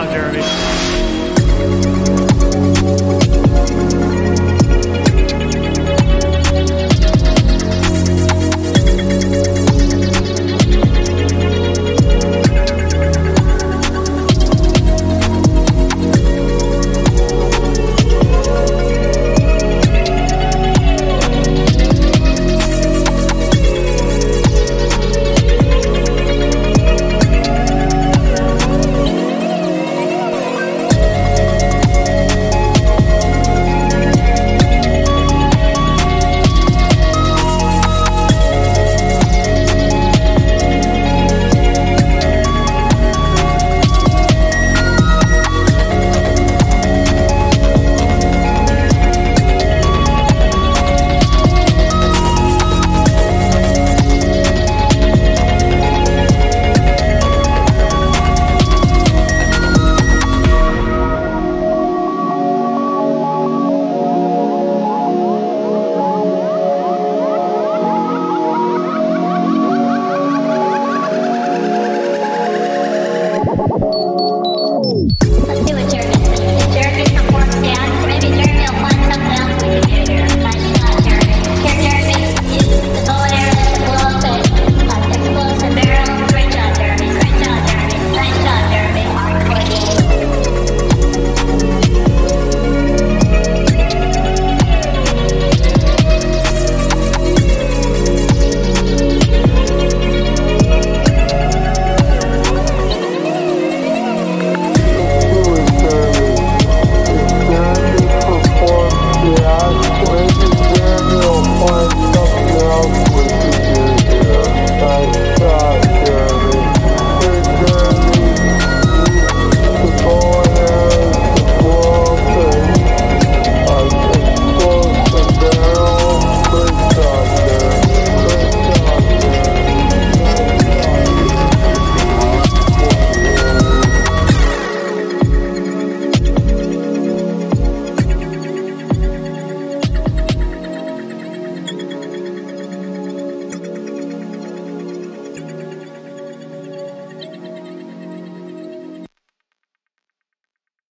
job, Jeremy.